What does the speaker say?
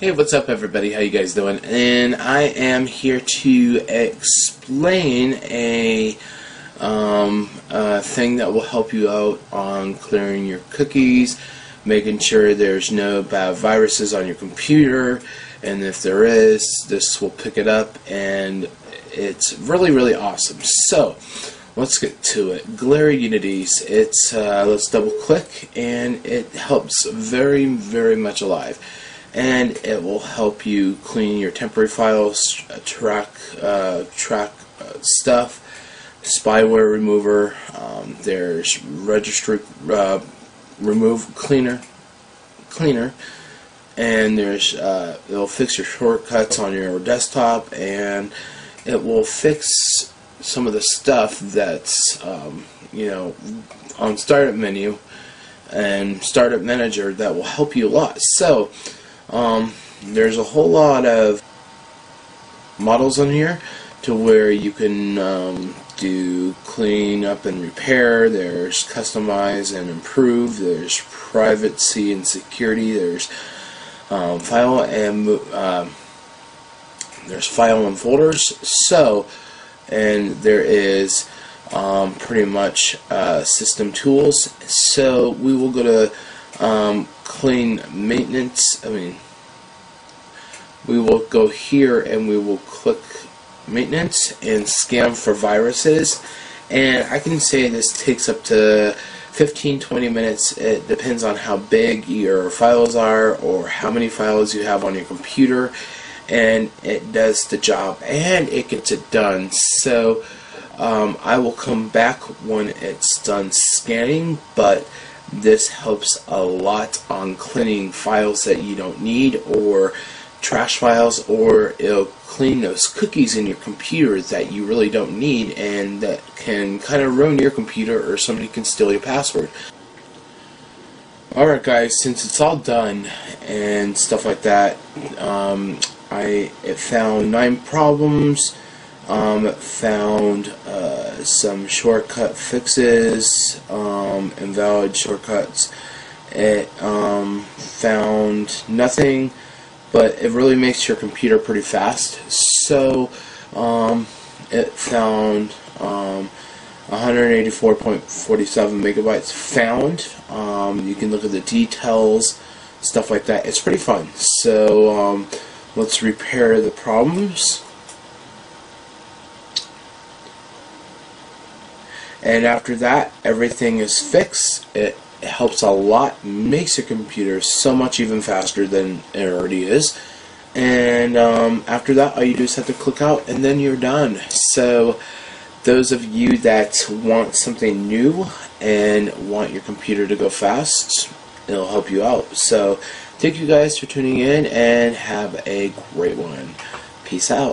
Hey, what's up everybody? How you guys doing? And I am here to explain a um, thing that will help you out on clearing your cookies, making sure there's no bad viruses on your computer, and if there is, this will pick it up, and it's really, really awesome. So, let's get to it. Glary Utilities, it's, uh, let's double click, and it helps very, very much alive and it will help you clean your temporary files, track uh, track uh, stuff, spyware remover. Um, there's registry uh, remove cleaner, cleaner, and there's uh, it'll fix your shortcuts on your desktop, and it will fix some of the stuff that's um, you know on startup menu and startup manager that will help you a lot. So um, there's a whole lot of models on here to where you can um, do clean up and repair. There's customize and improve. There's privacy and security. There's um, file and uh, there's file and folders. So, and there is um, pretty much uh, system tools. So we will go to um, clean maintenance. I mean, we will go here and we will click maintenance and scan for viruses. And I can say this takes up to 15-20 minutes. It depends on how big your files are or how many files you have on your computer. And it does the job and it gets it done. So um, I will come back when it's done scanning but this helps a lot on cleaning files that you don't need or trash files or it'll clean those cookies in your computer that you really don't need and that can kind of ruin your computer or somebody can steal your password. Alright guys, since it's all done and stuff like that, um, I found nine problems, um, found uh, some shortcut fixes, um, invalid shortcuts, it um, found nothing but it really makes your computer pretty fast. So um, it found um, 184.47 megabytes found. Um, you can look at the details, stuff like that. It's pretty fun. So um, let's repair the problems. And after that, everything is fixed. It helps a lot, makes your computer so much even faster than it already is. And um, after that, all you do is have to click out, and then you're done. So, those of you that want something new and want your computer to go fast, it'll help you out. So, thank you guys for tuning in, and have a great one. Peace out.